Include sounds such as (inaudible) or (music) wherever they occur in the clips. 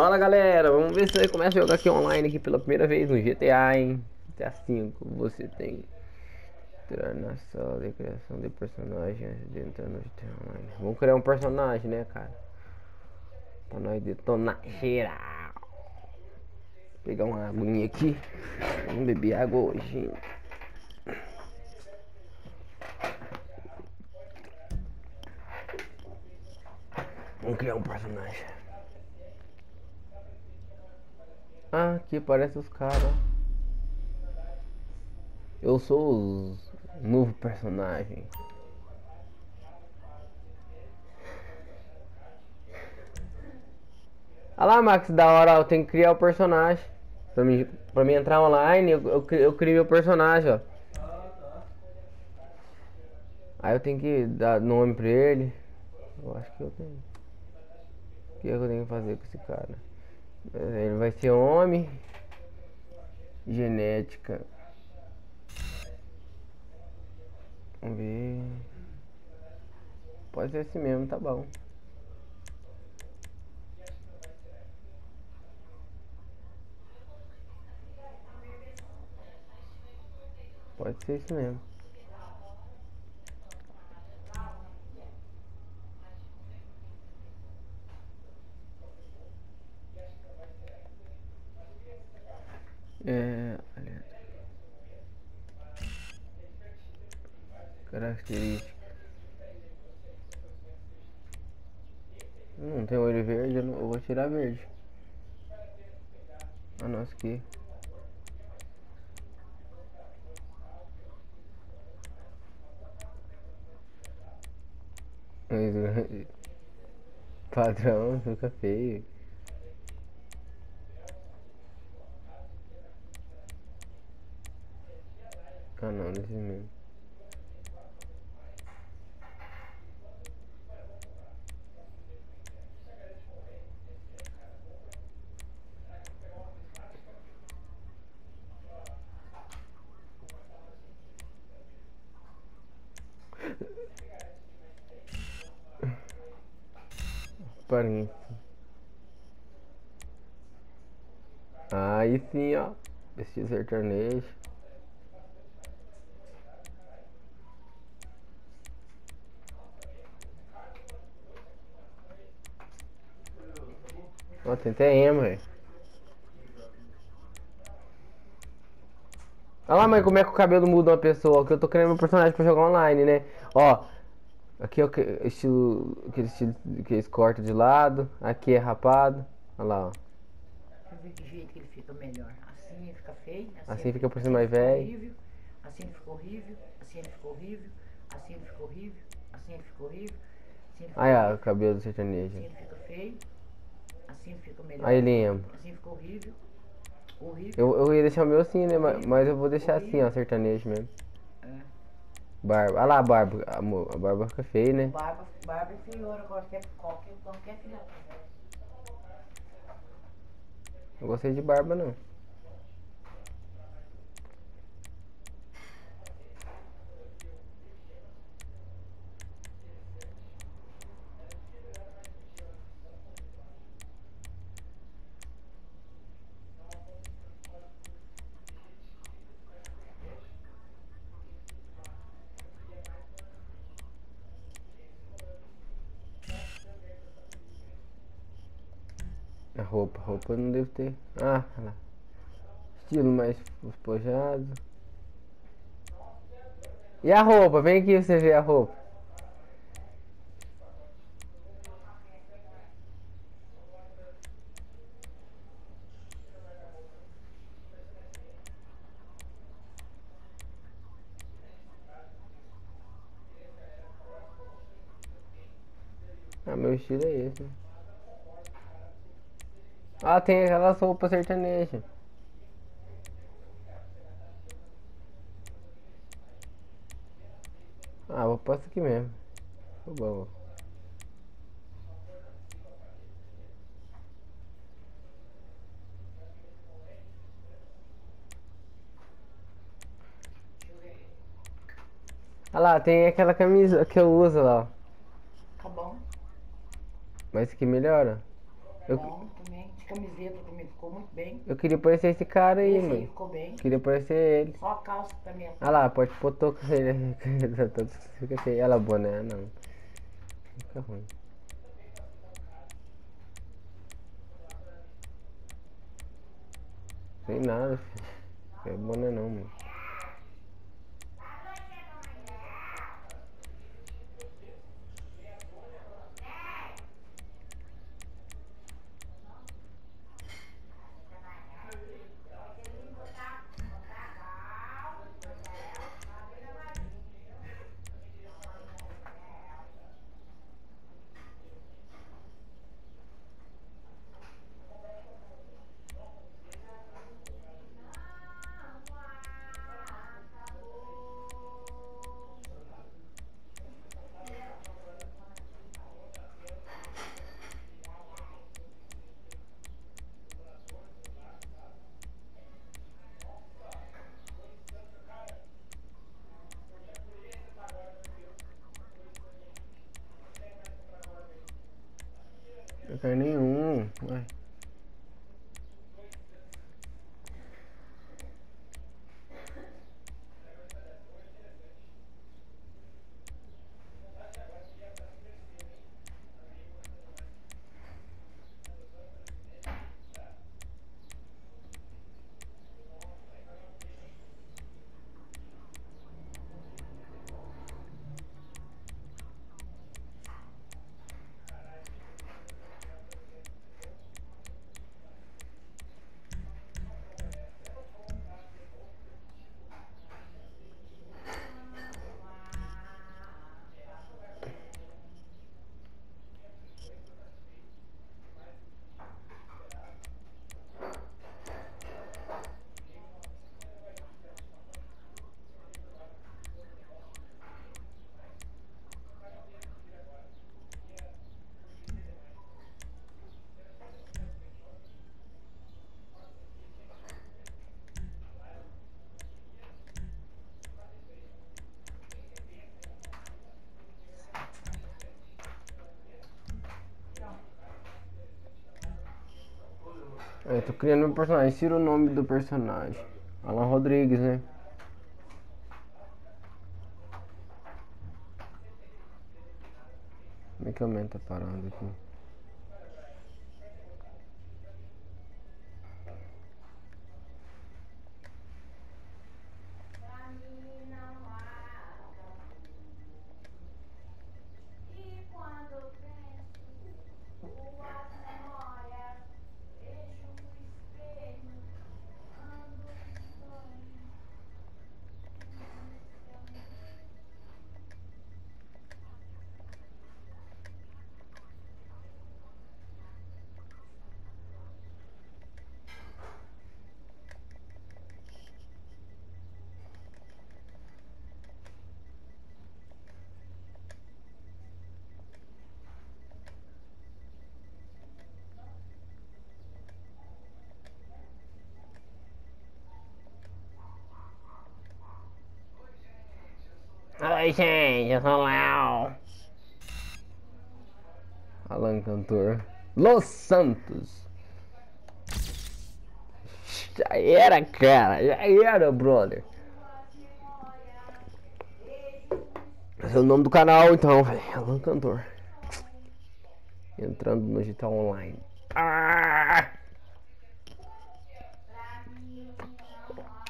Fala galera, vamos ver se você começa a jogar aqui online aqui pela primeira vez no GTA, hein? GTA 5, você tem entrar na sala de criação de personagem antes de entrar no GTA Online. Vamos criar um personagem, né, cara? Pra nós detonar geral. Vou pegar uma aguinha aqui. Vamos beber água hoje. Vamos criar um personagem. Ah, aqui parece os caras. Eu sou os novo personagem. Olha lá, Max, da hora, eu tenho que criar o personagem. Pra mim, pra mim entrar online, eu, eu, eu criei meu personagem, ó. Aí eu tenho que dar nome pra ele. Eu acho que eu tenho. O que eu tenho que fazer com esse cara? Ele vai ser homem. Genética. Vamos ver. Pode ser assim mesmo, tá bom. Pode ser isso mesmo. É. Característica. Não tem olho verde, eu, não, eu vou tirar verde. Ah, nossa, aqui. (laughs) Padrão, fica feio. Ah não, desse mesmo. Aparência. Aí sim, ó. Vestido sertanejo. Tem até emo, velho. Olha lá, mãe, como é que o cabelo muda uma pessoa. Que eu tô criando meu personagem pra jogar online, né? Ó, aqui é o estilo. Aquele estilo que eles cortam de lado. Aqui é rapado. Olha lá, ó. Deixa eu ver que jeito que ele fica melhor. Assim ele fica feio. Assim fica por cima mais velho. horrível. Assim ele ficou horrível. Assim ele ficou horrível. Assim ele ficou horrível. Assim ele ficou horrível. Assim ele ficou Aí, ó, o cabelo do Assim sertanejo. ele fica feio. Assim melhor. Aí emo. Assim ficou horrível. Horrível. Eu, eu ia deixar o meu assim, né? Mas, mas eu vou deixar assim, ó, sertanejo mesmo. É. Barba. Olha lá a barba. Amor, a barba fica feia, né? Barba, barba é feiura, qualquer, qualquer, qualquer filha. Não gostei de barba, não. A não deve ter. Ah, lá. Estilo mais despojado. E a roupa? Vem aqui você ver a roupa. Ah, meu estilo é esse. né? Ah, tem aquelas roupas sertanejas. Ah, vou pôr aqui mesmo. Tá bom. Olha lá, tem aquela camisa que eu uso lá. Tá bom. Mas que melhora. Eu- também. De camiseta também ficou muito bem. Eu queria parecer esse cara aí, Esse aí mano. ficou bem. Queria parecer ele. Só a calça que também é Ah lá, pode pôr touca ele. (laughs) Fica assim. Ela boné, não. Fica ruim. Sem nada, filho. Não é boné não, mano. Não quero nenhum. Ué. Eu tô criando meu personagem. Insira o nome do personagem. Alan Rodrigues, né? Como é que aumenta a parada aqui? Oi, gente, eu sou Léo. Alan Cantor. Los Santos. Já era, cara. Já era, brother. Esse é o nome do canal, então, velho. Alan Cantor. Entrando no digital online. Ah!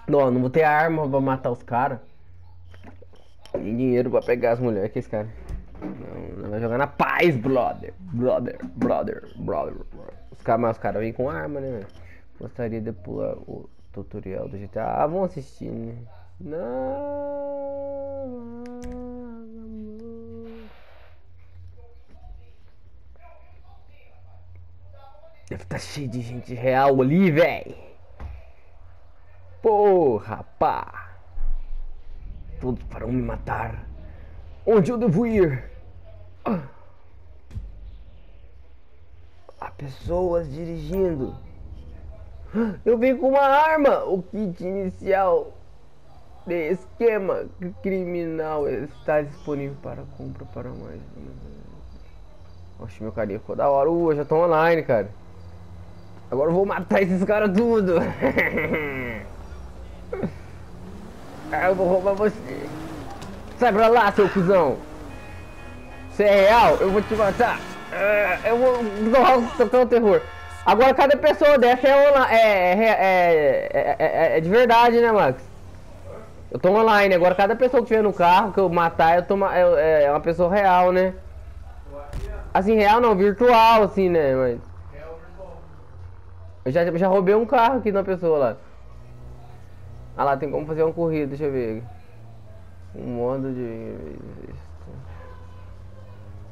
Não, não vou ter arma pra matar os caras. Dinheiro pra pegar as mulheres que esse cara. Não, não vai jogar na paz, brother. Brother, brother, brother. brother. Os caras, caras vêm com arma, né? Gostaria de pular o tutorial do GTA. Ah, vamos assistir, né? Não. Deve estar cheio de gente real ali, véi. Porra, pá. Todos para me matar. Onde eu devo ir? Ah. Há pessoas dirigindo. Eu vim com uma arma. O kit inicial de esquema criminal está disponível para compra para mais. Oxe, meu carinha ficou da hora. Uh, eu já tô online, cara. Agora eu vou matar esses caras tudo. (laughs) Ah, eu vou roubar você. Sai pra lá, seu cuzão. Você é real? Eu vou te matar. Ah, Eu vou tocar o terror. Agora cada pessoa dessa é, onla- é, é, é, é, é de verdade, né, Max? Eu tô online, agora cada pessoa que tiver no carro que eu matar, eu tô, é, é uma pessoa real, né? Assim, real não, virtual, assim, né? Mas. Eu já, já roubei um carro aqui na pessoa lá. Ah lá, tem como fazer uma corrida, deixa eu ver. Um modo de.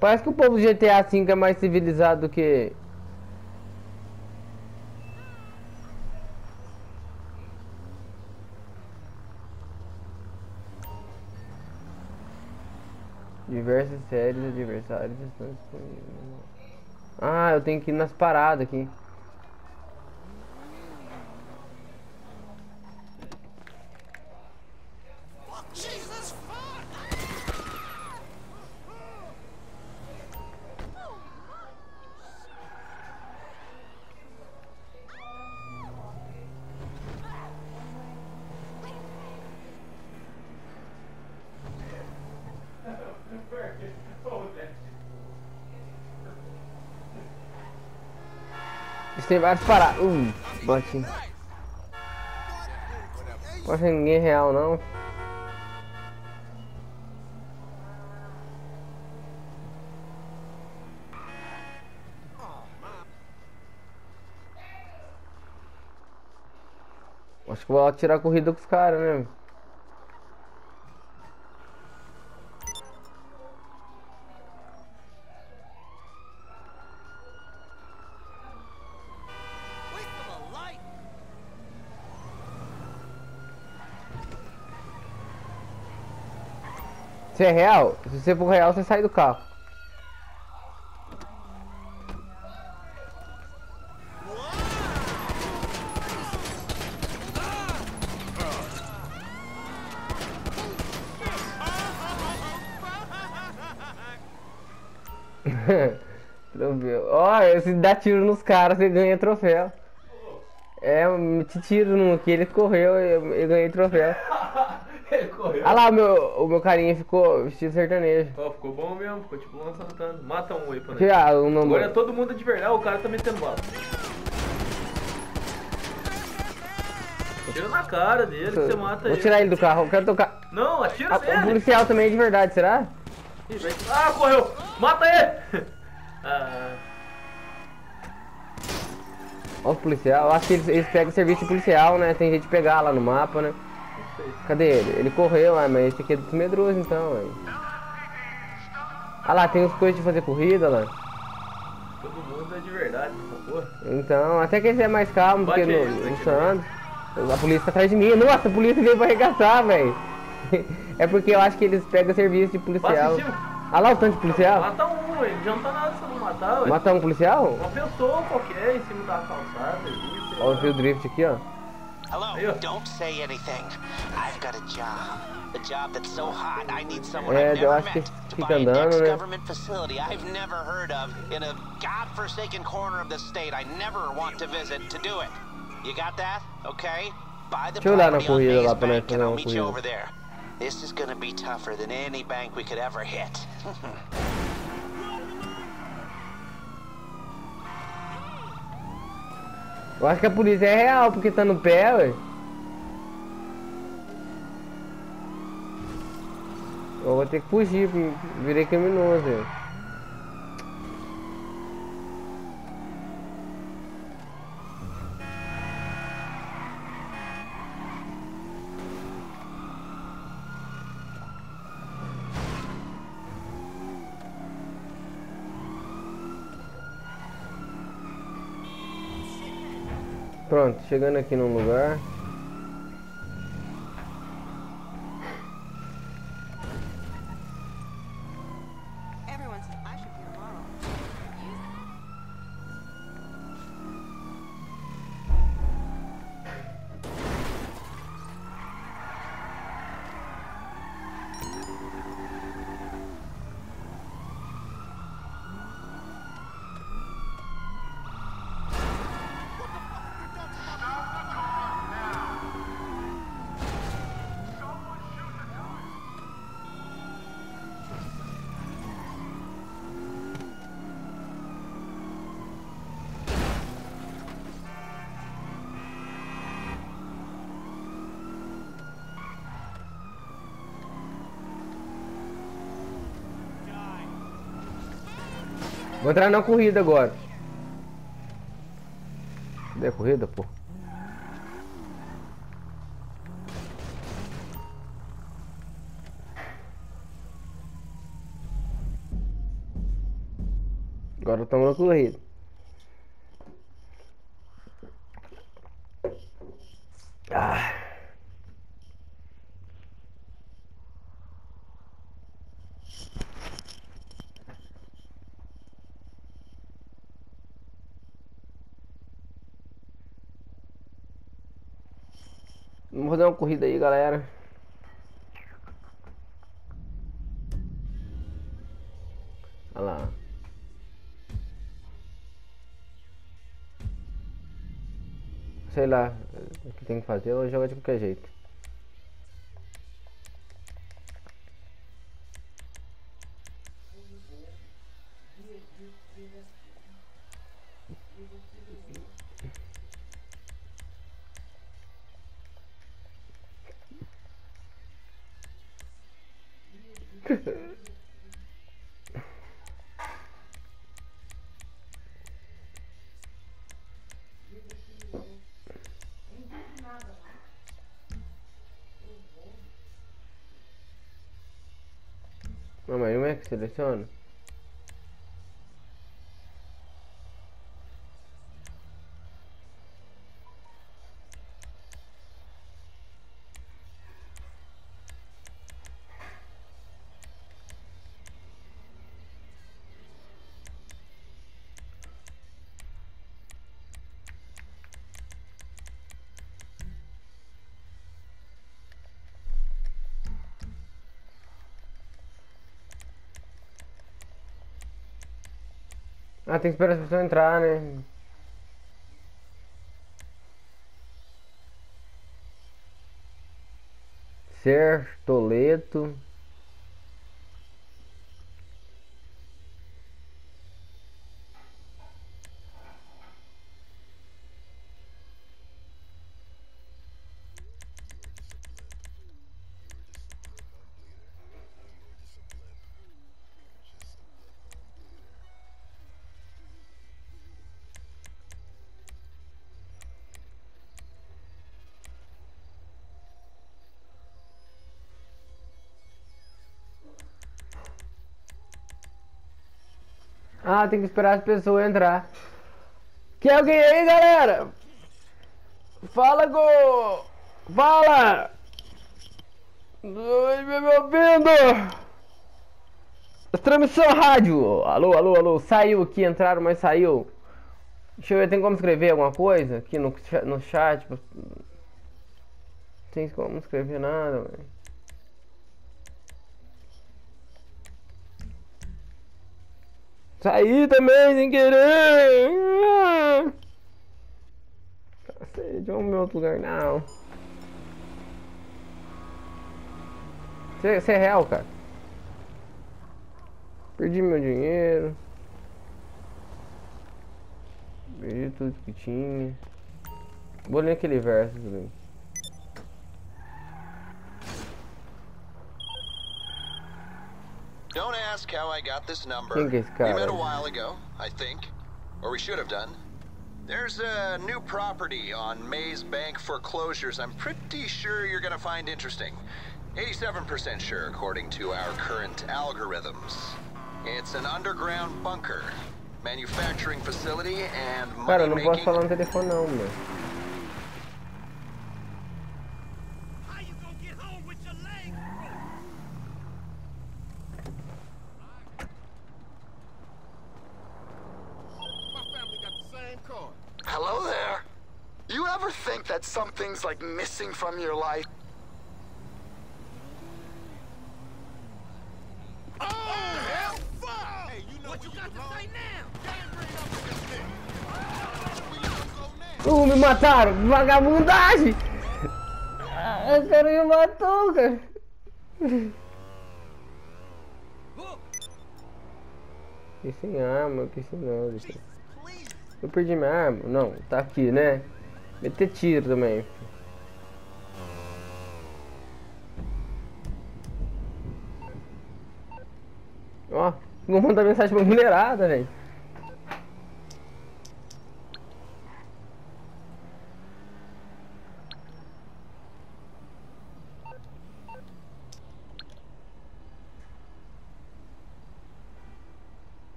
Parece que o povo GTA V é mais civilizado do que. Diversas séries adversários estão disponíveis. Ah, eu tenho que ir nas paradas aqui. Várias paradas. Uh, bati. Pode ser ninguém real não. Acho que vou tirar a corrida com os caras, né? Se é real, se você for real, você sai do carro. (laughs) Troféu. Ó, se dá tiro nos caras, você ganha troféu. É, eu meti tiro num aqui, ele correu eu, eu ganhei troféu. (laughs) Correu. Ah lá, o meu, o meu carinha ficou vestido sertanejo. Ó, ficou bom mesmo, ficou tipo Luan Santana. Mata um aí pra nós. Ah, o nome. Agora é todo mundo de verdade, o cara tá metendo bala. Tira na cara dele que você mata Vou ele. tirar ele do carro, eu quero tocar. Não, atira Ah, o nele. policial também é de verdade, será? Ih, vai- Ah, correu! Mata ele! (laughs) ah, Ó, os policial. Eu acho que eles, eles pegam serviço policial, né? Tem de pegar lá no mapa, né? Cadê ele? Ele correu, ah, mas esse aqui é dos medrosos então, ué. Ah lá, tem os coisas de fazer corrida lá. Todo mundo é de verdade nessa porra. Então, até que esse é mais calmo do que no, aí, no Santos. A polícia tá atrás de mim. Nossa, a polícia veio pra arregaçar, velho. (laughs) É porque eu acho que eles pegam serviço de policial. Ah lá o tanto de policial. Mata um, ele não tá nada se não matar, ué. Matar um policial? Uma pessoa qualquer em cima da calçada. Ó, o drift aqui, ó. Hello, don't say anything. I've got a job. A job that's so hot, I need someone É, I've eu never met to buy an andando, né? ex-government facility I've never heard of in a godforsaken corner of the state I never want to visit to do it. You got that? Okay? Buy the Deixa eu olhar na property on corrida lá Bank and I'll meet you over there. This is gonna be tougher than any bank we could ever hit. (laughs) Eu acho que a polícia é real, porque tá no pé, ué. Eu vou ter que fugir, virei criminoso, ué. Pronto, chegando aqui num lugar. Vou entrar na corrida agora. Cadê a corrida, pô? Agora estamos na corrida. Ah. Vamos fazer uma corrida aí, galera. Olha lá. Sei lá o que tem que fazer, eu vou jogar de qualquer jeito. Não, mas não é que seleciona? Ah, tem que esperar as pessoas entrar, né? Ser Toledo. Tem que esperar as pessoas entrar. Quer alguém aí, galera? Fala, Go! Fala! Oi, me ouvindo? Transmissão rádio! Alô, alô, alô. Saiu aqui, entraram, mas saiu. Deixa eu ver, tem como escrever alguma coisa aqui no, no chat? Tem como escrever nada, velho. Saí também sem querer. Cacete, vamos em outro lugar não. Você é real, cara. Perdi meu dinheiro. Perdi tudo que tinha. Vou ler aquele verso também. How I got this number. Quem que é esse We met a while ago, I think. Or we should have done. There's a new property on Maze Bank foreclosures I'm pretty sure you're gonna find interesting. 87% sure, according to our current algorithms. It's an underground bunker, manufacturing facility, and Cara, money não posso falar no telefone não, mano. Something's like missing from your life? Oh, hell fuck! Hey, you know what you got to say Uh, me mataram! Vagabundagem! Ah, o cara me matou, cara. Fiquei sem arma, fiquei sem nada. cara. Eu perdi minha arma? Não, tá aqui, né? Meter tiro também. Ó, vou mandar mensagem pra mulherada, velho.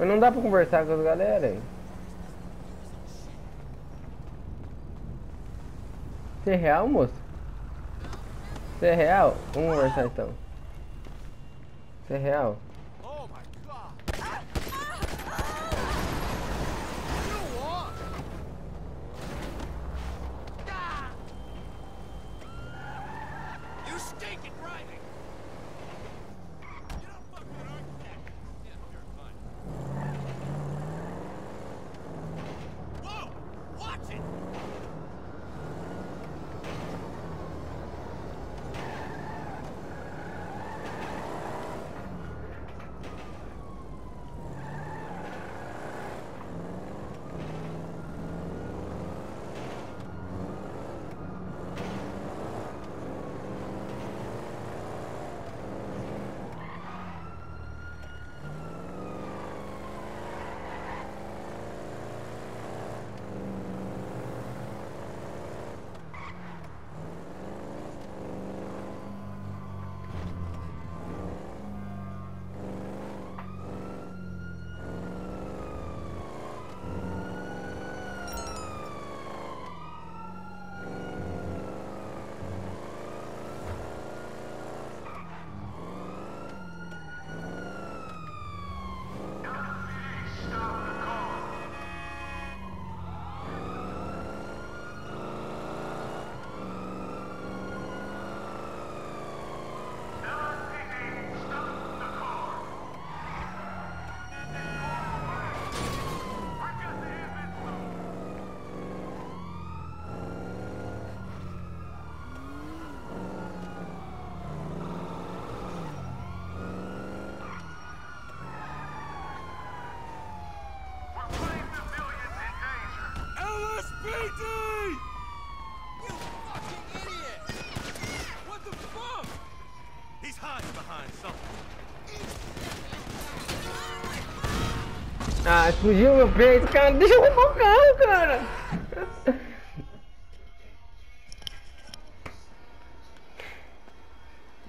Mas não dá pra conversar com as galera, hein? Você é real, moço? Você é real? Vamos conversar então. Você é real? Ah, explodiu meu peito, cara. Deixa eu roubar o carro, cara.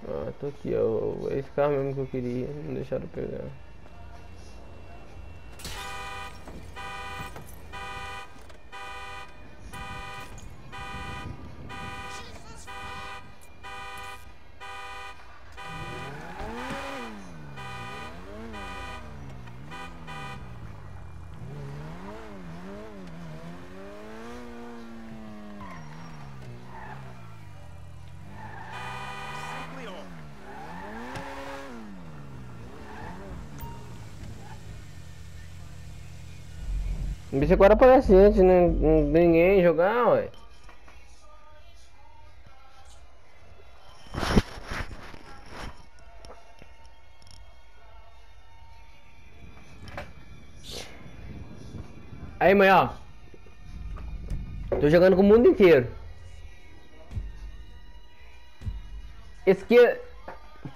Ah, tô aqui, ó. Esse carro mesmo que eu queria. Não deixaram pegar. Bicho agora aparece antes, né? Ninguém jogar, ué. Aí, mãe, ó. Tô jogando com o mundo inteiro. Esque...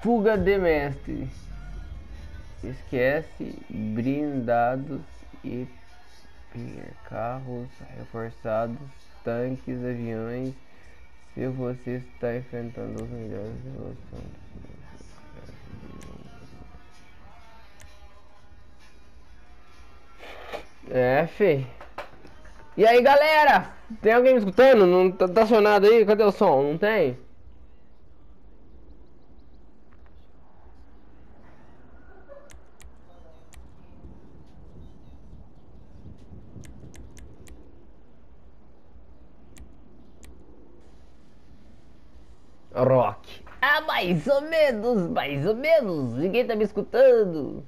Fuga de mestre. Esquece blindados e carros reforçados, tanques, aviões. Se você está enfrentando os melhores velocistas. É, fi. E aí, galera? Tem alguém me escutando? Não tá, tá acionado aí? Cadê o som? Não tem? Rock. Ah, mais ou menos, mais ou menos. Ninguém tá me escutando.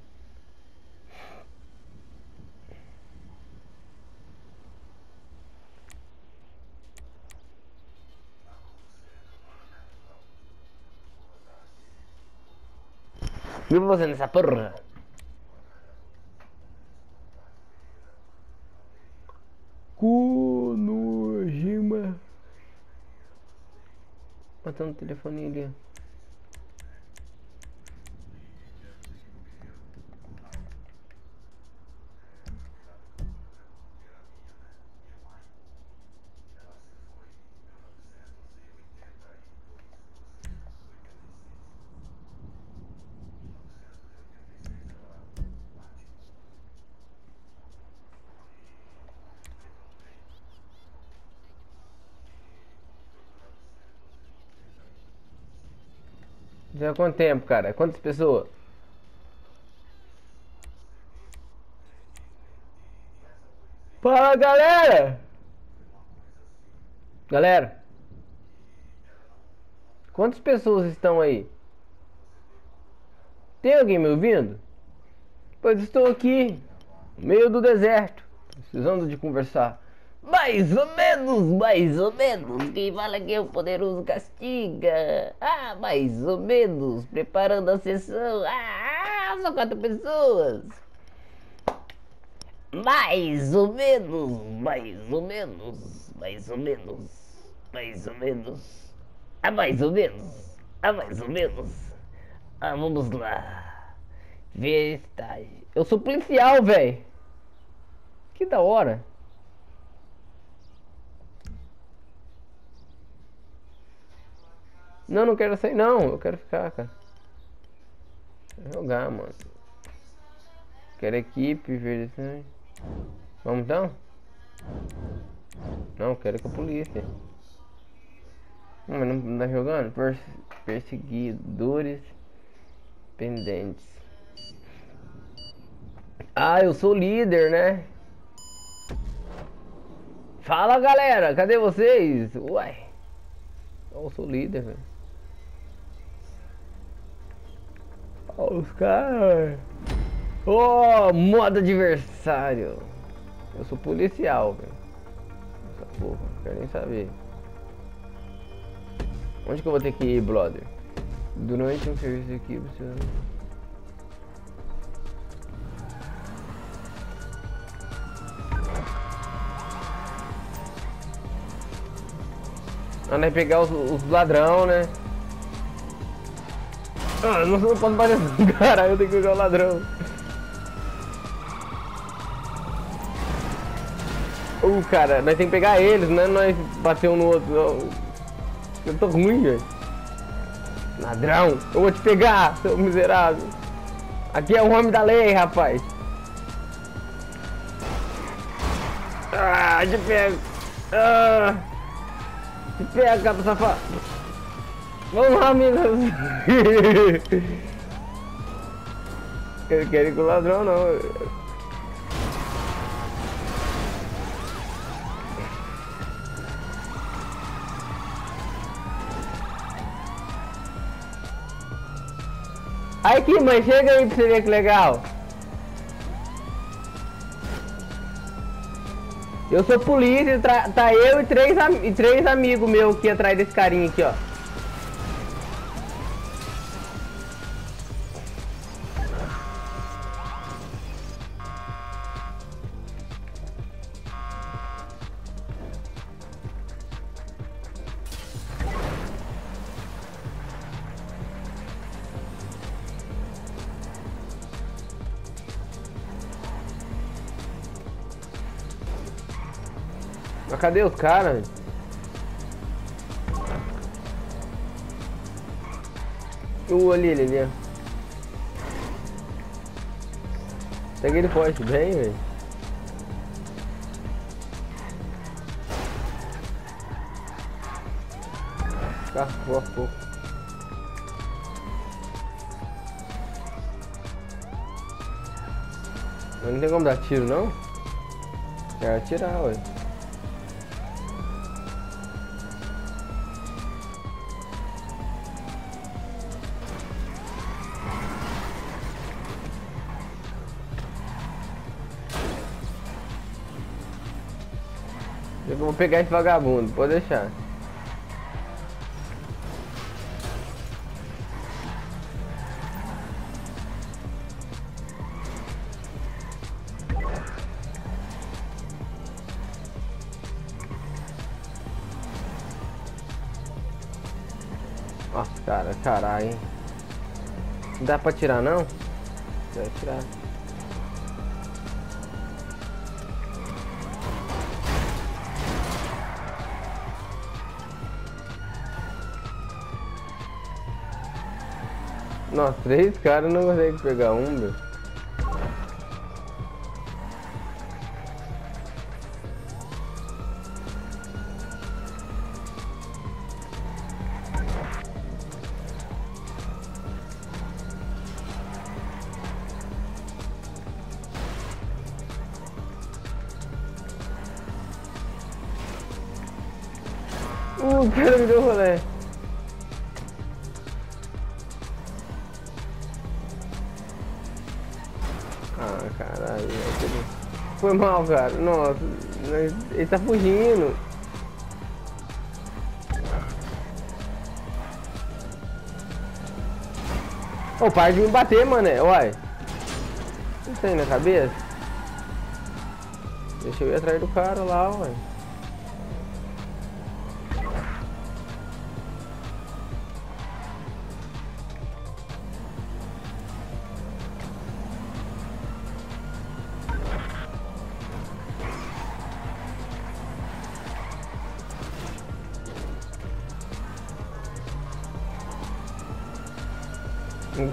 E eu vou fazendo essa porra. Konojima. Matando o telefone ali. Há quanto tempo, cara? Quantas pessoas? Fala, galera! Galera! Quantas pessoas estão aí? Tem alguém me ouvindo? Pois estou aqui, no meio do deserto, precisando de conversar. Mais ou menos, mais ou menos. Quem fala que é o poderoso castiga. Ah, mais ou menos. Preparando a sessão. Ah, só quatro pessoas. Mais ou menos, mais ou menos, mais ou menos, mais ou menos. Ah, mais ou menos. Ah, mais ou menos. Ah, vamos lá. Vestagem. Eu sou policial, velho. Que da hora. Não, não quero sair não. Eu quero ficar, cara. Jogar, mano. Quero equipe, versões. Vamos então? Não, quero com a polícia. Não, mas não tá jogando? Pers perseguidores pendentes. Ah, eu sou líder, né? Fala galera, cadê vocês? Uai. Eu sou líder, velho. Os caras. Oh, modo adversário. Eu sou policial, velho. Essa porra, não quero nem saber. Onde que eu vou ter que ir, brother? Durante um serviço aqui, você. Ah, né? Pegar os, os ladrão, né? Ah, não, não posso bater no cara, eu tenho que pegar o ladrão. Uh, cara, nós temos que pegar eles, né? Nós bater um no outro, não. Eu tô ruim, velho. Ladrão, eu vou te pegar, seu miserável. Aqui é o homem da lei, rapaz. Ah, te pego. Ah, te pego, capa safado. Vamos lá, amigos. (laughs) Eu quero ir com o ladrão, não. Aí aqui, mãe, chega aí pra você ver que legal. Eu sou polícia, tá eu e três, e três amigos meus aqui atrás desse carinha aqui, ó. Mas cadê os caras? O ali, ele ali. Peguei ele forte bem, velho. Carro, pouco. Não tem como dar tiro, não? Quero atirar, ué. Pegar esse vagabundo, pode deixar. Nossa, cara, caralho? Não dá pra tirar, não? Deve tirar. Nossa, três caras não conseguem pegar um, meu. Mal, cara. Nossa, ele tá fugindo. Ô, para de me bater, mané. Uai. O que tem na cabeça? Deixa eu ir atrás do cara lá, uai.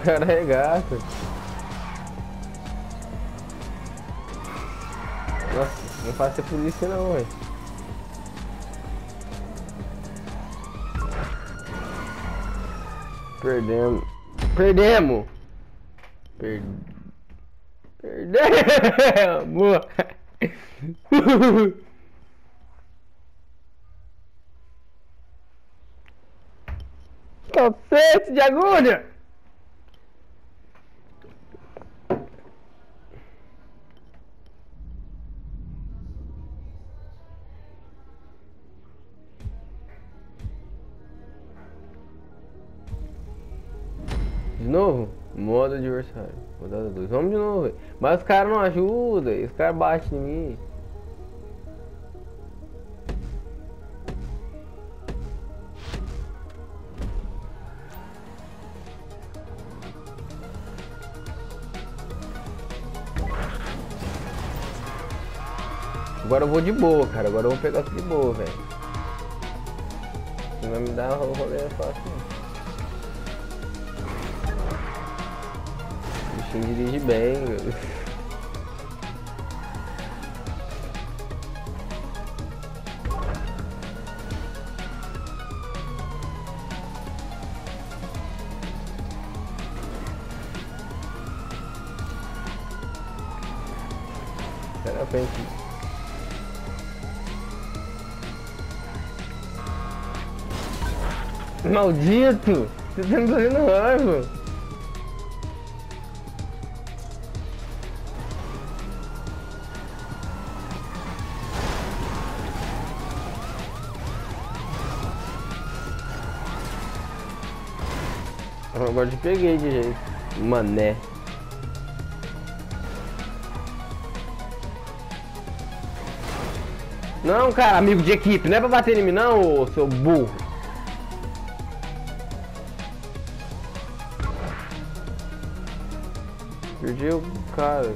Cara regaça. Nossa, não ser polícia não, velho. Perdemos. Perdemos! Per... Perdemos! (laughs) Cacete de agulha! Novo? Modo adversário. Rodada 2. Vamos de novo, velho. Mas os caras não ajudam. Os caras batem em mim. Agora eu vou de boa, cara. Agora eu vou pegar de boa, velho. Não vai me dar rolê fácil, não. O bichinho dirige bem. Sai na frente. Maldito! Você tá me fazendo raiva! Agora te peguei de jeito. Mané. Não, cara, amigo de equipe, não é pra bater em mim não, ô, seu burro. Perdi o cara.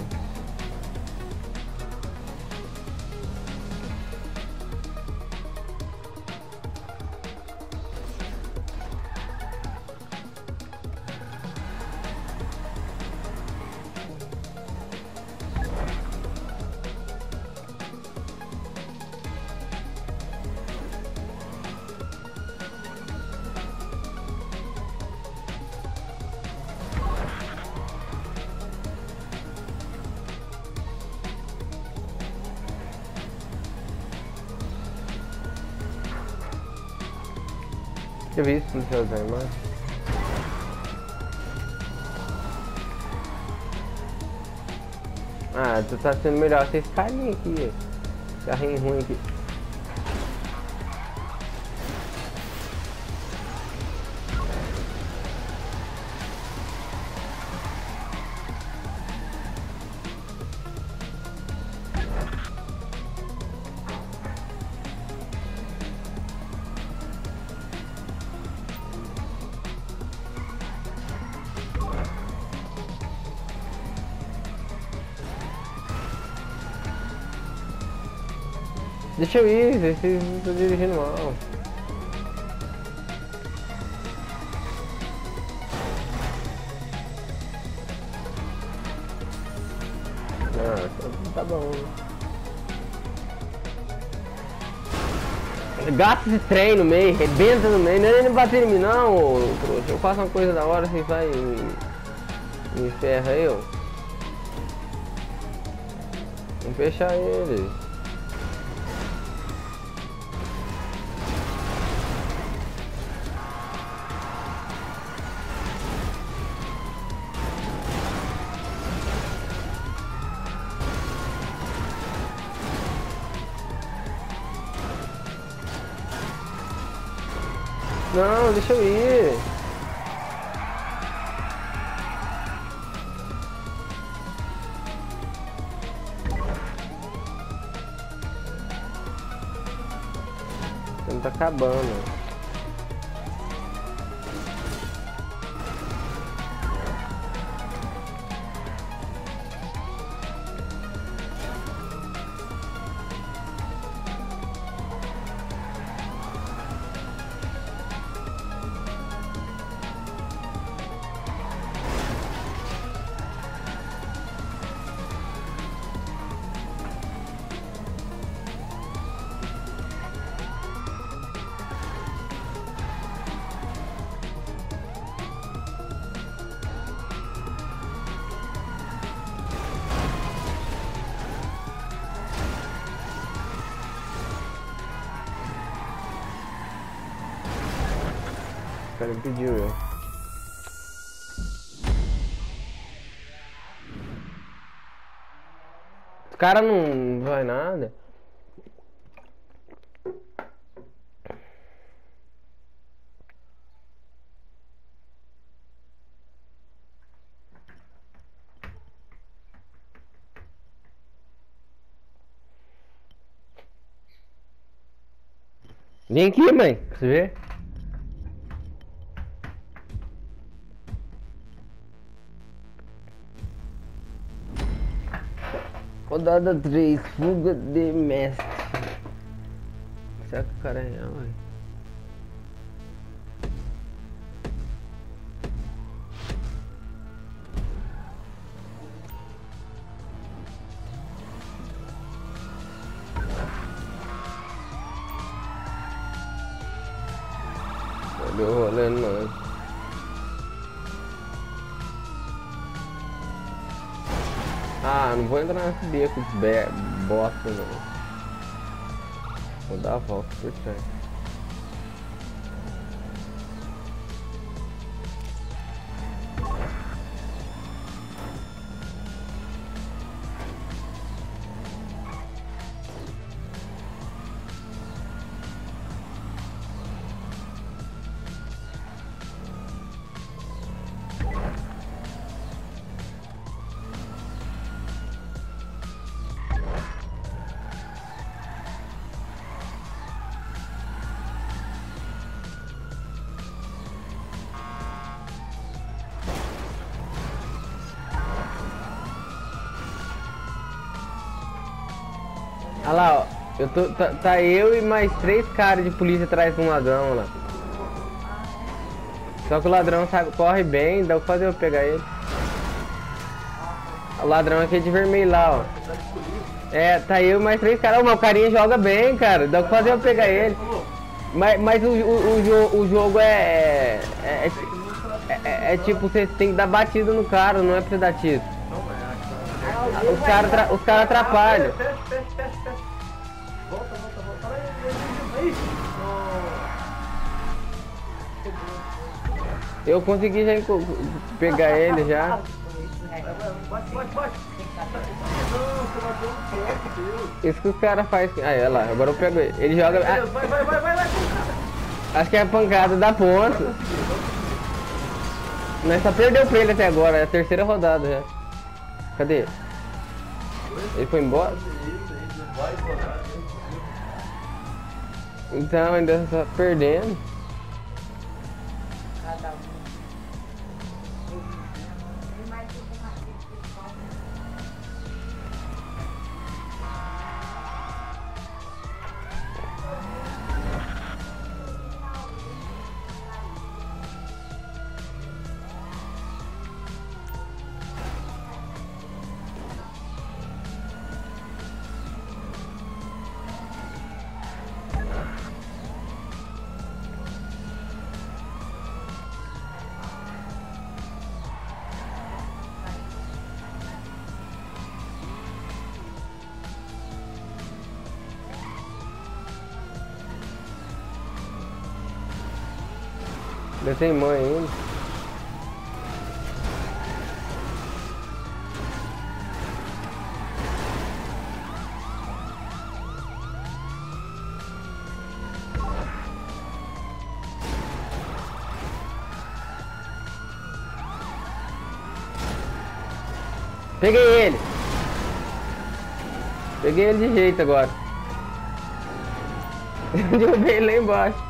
Tá sendo melhor ser esse carinha aqui, carrinho ruim aqui. Deixa eu ir, vocês estão dirigindo mal. Ah, tá- bom. Gasta esse trem no meio, rebenta no meio, não é nem bater em mim não, ô trouxa. Eu faço uma coisa da hora, vocês vai e me ferra aí, ó. Vamos fechar ele. Deixa eu ir. Tá acabando. Cara impediu eu. O cara não vai nada. Vem aqui, mãe. Você vê? Rodada 3, fuga de mestre. Será que o cara é real, velho? Deu rolê não. Ah, não vou entrar nesse beco de bosta não. Vou dar a volta por trás. Eu tô, tá, tá eu e mais três caras de polícia atrás de um ladrão lá. Só que o ladrão sabe, corre bem, dá pra fazer eu pegar ele. O ladrão aqui é de vermelho lá, ó. É, tá eu e mais três caras. Mas o carinha joga bem, cara. Dá pra fazer eu pegar ele. Mas, mas o, o, o, o jogo é é, é, é- é tipo, você tem que dar batida no cara, não é pra você dar tiro. Os caras cara atrapalham. Eu consegui já pegar ele já. Isso que os caras fazem. Aí, olha lá, agora eu pego ele. Ele joga. ah, Vai, vai, vai, vai, vai. acho que é a pancada da ponta. Nós só perdeu pra ele até agora, é a terceira rodada já. Cadê? Ele foi embora? Vai, vai. Então ainda tá perdendo. tem mãe ainda. Peguei ele! Peguei ele de jeito agora. (laughs) Derrubei ele lá embaixo.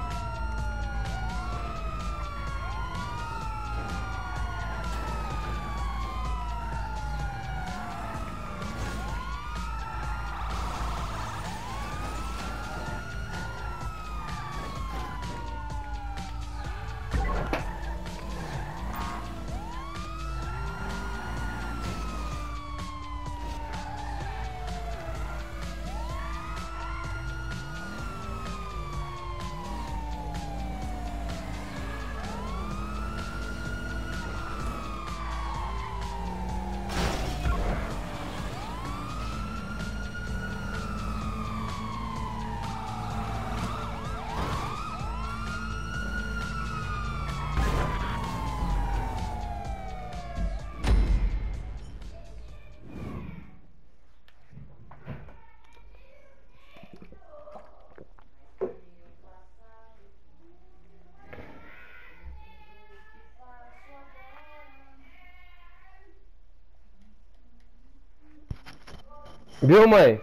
Viu, mãe?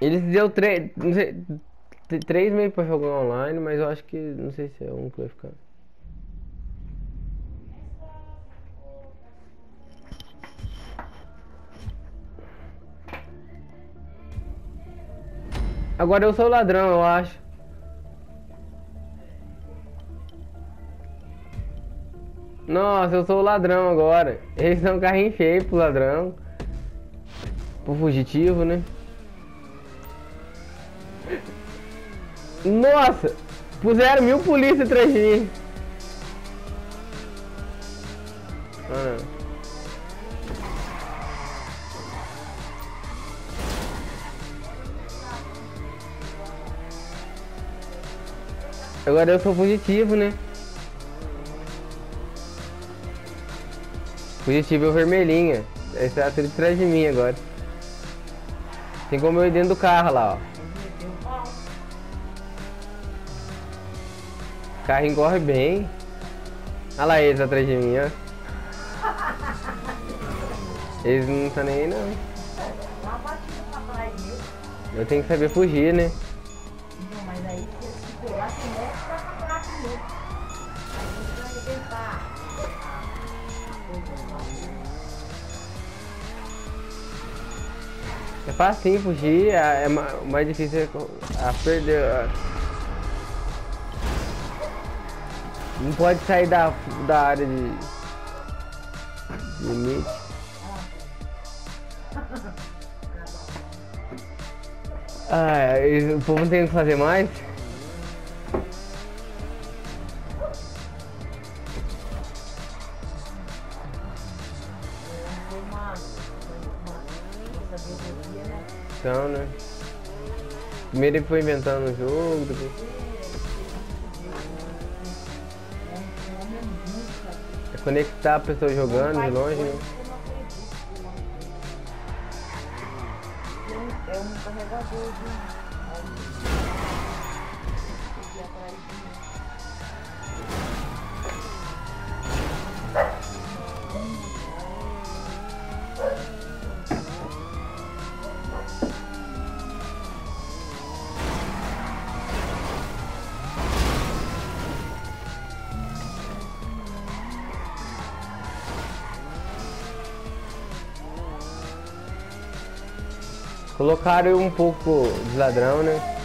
Eles deu três. Não sei. Três meio pra jogar online, mas eu acho que. Não sei se é um que vai ficar. Agora eu sou ladrão, eu acho. Nossa, eu sou o ladrão agora. Eles são carrinho feio pro ladrão. Pro fugitivo, né? Nossa! Puseram mil polícias atrás de mim. Ah. Agora eu sou fugitivo, né? Fugitivo é vermelhinha. Esse é tudo atrás de mim agora. Tem como eu ir dentro do carro lá, ó. O carrinho corre bem. Olha lá eles atrás de mim, ó. Eles não estão nem aí não. Eu tenho que saber fugir, né? Fácil fugir, é, é mais difícil é co- a perder. a- Não pode sair da, da área de limite. (laughs) Ah, o povo não tem o que fazer mais? Então, né? Primeiro ele foi inventando o jogo, depois. É conectar a pessoa jogando de longe, né? Colocaram um pouco de ladrão, né?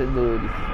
Vencedores.